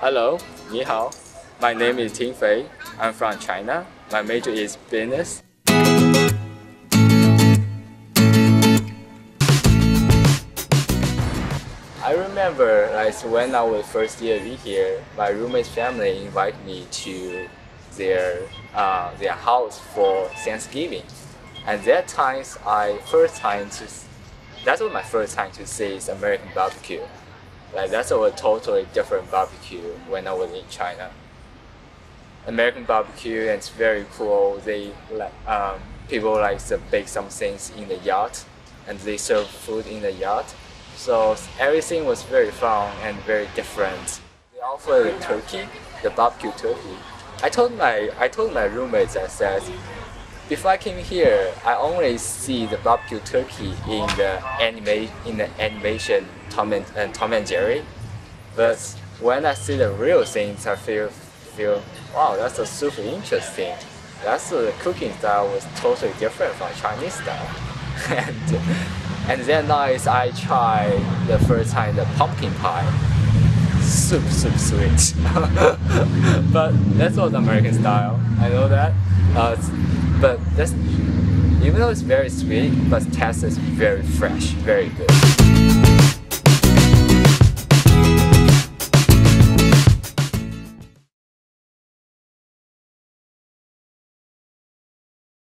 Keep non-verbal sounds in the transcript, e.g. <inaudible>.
Hello, 你好. My name is Ting Fei. I'm from China. My major is business. I remember like when I was first year here, my roommate's family invited me to their uh, their house for Thanksgiving. And that times I first time to that was my first time to see American barbecue. Like that's a totally different barbecue when I was in China. American barbecue and it's very cool. They like um, people like to bake some things in the yard and they serve food in the yard. So everything was very fun and very different. They offer the turkey, the barbecue turkey. I told my I told my roommates I said before I came here, I only see the barbecue turkey in the anime in the animation Tom and, and Tom and Jerry. But when I see the real things, I feel feel wow, that's a super interesting. That's the cooking style was totally different from Chinese style. <laughs> and and then nice I try the first time the pumpkin pie. Super super sweet. <laughs> but that's what American style. I know that. Uh, but that's even though it's very sweet, but taste is very fresh, very good.